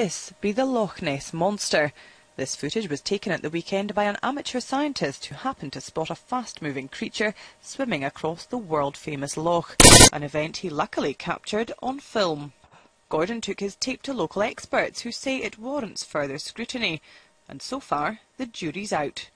this be the Loch Ness Monster? This footage was taken at the weekend by an amateur scientist who happened to spot a fast-moving creature swimming across the world-famous loch, an event he luckily captured on film. Gordon took his tape to local experts who say it warrants further scrutiny, and so far the jury's out.